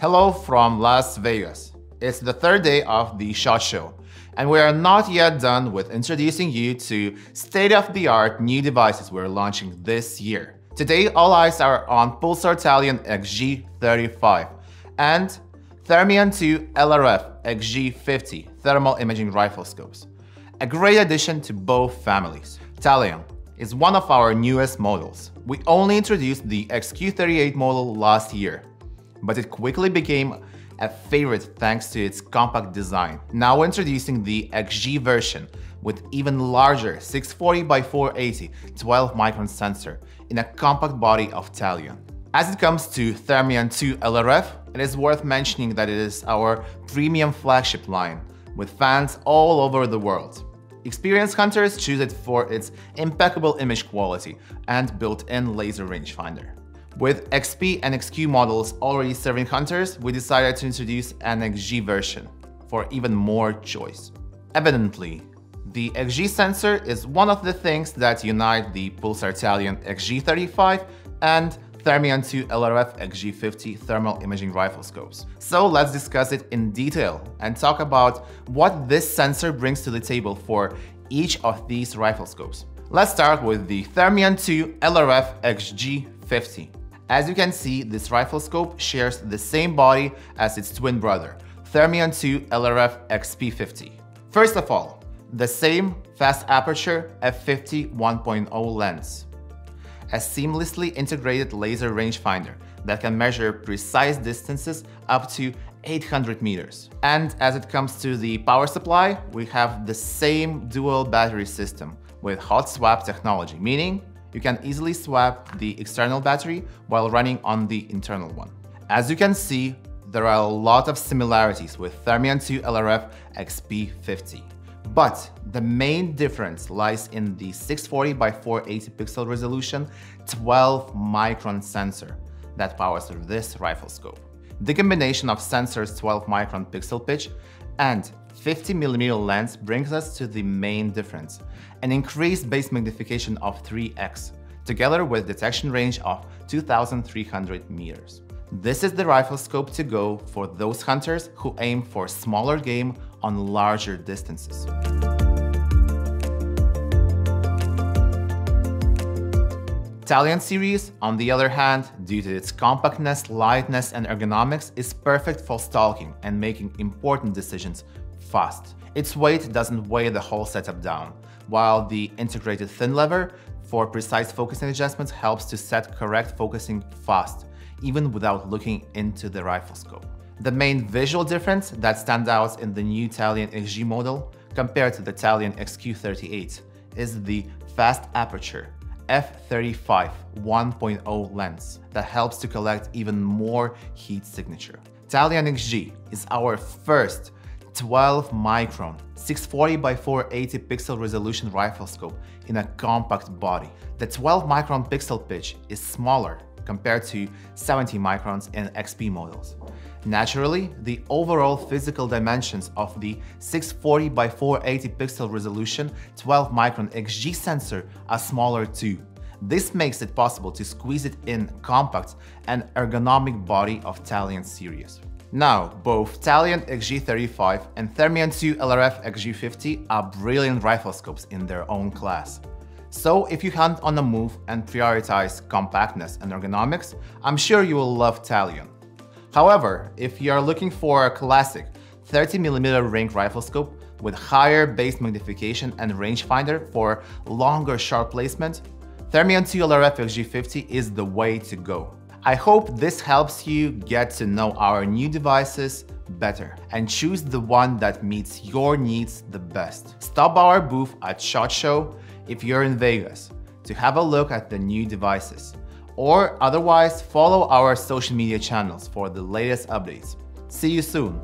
Hello from Las Vegas. It's the third day of the SHOT Show, and we are not yet done with introducing you to state-of-the-art new devices we're launching this year. Today, all eyes are on Pulsar Talion XG35 and Thermion 2 LRF XG50 thermal imaging rifle scopes. A great addition to both families. Talion is one of our newest models. We only introduced the XQ38 model last year, but it quickly became a favorite thanks to its compact design. Now introducing the XG version with even larger 640 by 480 12 micron sensor in a compact body of Talion. As it comes to Thermion 2 LRF, it is worth mentioning that it is our premium flagship line with fans all over the world. Experienced hunters choose it for its impeccable image quality and built-in laser rangefinder. With XP and XQ models already serving hunters, we decided to introduce an XG version for even more choice. Evidently, the XG sensor is one of the things that unite the Pulsar Talion XG35 and Thermion 2 LRF XG50 thermal imaging rifle scopes. So let's discuss it in detail and talk about what this sensor brings to the table for each of these rifle scopes. Let's start with the Thermion 2 LRF XG50. As you can see, this rifle scope shares the same body as its twin brother, Thermion 2 LRF XP50. First of all, the same fast aperture f50 1.0 lens, a seamlessly integrated laser rangefinder that can measure precise distances up to 800 meters. And as it comes to the power supply, we have the same dual battery system with hot swap technology, meaning you can easily swap the external battery while running on the internal one. As you can see, there are a lot of similarities with Thermion 2 LRF XP50. But the main difference lies in the 640 by 480 pixel resolution 12 micron sensor that powers this rifle scope. The combination of sensor's 12 micron pixel pitch and 50mm lens brings us to the main difference, an increased base magnification of 3x, together with detection range of 2300 meters. This is the rifle scope to go for those hunters who aim for smaller game on larger distances. Talion series, on the other hand, due to its compactness, lightness and ergonomics, is perfect for stalking and making important decisions fast. Its weight doesn't weigh the whole setup down, while the integrated thin lever for precise focusing adjustments helps to set correct focusing fast, even without looking into the rifle scope. The main visual difference that stands out in the new Talion XG model compared to the Talion XQ38 is the fast aperture f35 1.0 lens that helps to collect even more heat signature. Talion XG is our first 12 micron 640 by 480 pixel resolution rifle scope in a compact body. The 12 micron pixel pitch is smaller compared to 70 microns in XP models. Naturally, the overall physical dimensions of the 640 by 480 pixel resolution 12 micron XG sensor are smaller too. This makes it possible to squeeze it in compact and ergonomic body of Talion series. Now, both Talion XG35 and Thermion 2 LRF XG50 are brilliant rifle scopes in their own class. So if you hunt on the move and prioritize compactness and ergonomics, I'm sure you will love Talion. However, if you are looking for a classic 30mm ring rifle scope with higher base magnification and rangefinder for longer sharp placement, Thermion 2 LRF XG50 is the way to go. I hope this helps you get to know our new devices better and choose the one that meets your needs the best. Stop by our booth at SHOT Show if you're in Vegas to have a look at the new devices or otherwise follow our social media channels for the latest updates. See you soon!